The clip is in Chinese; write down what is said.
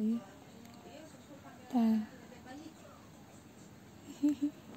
对，嘿嘿。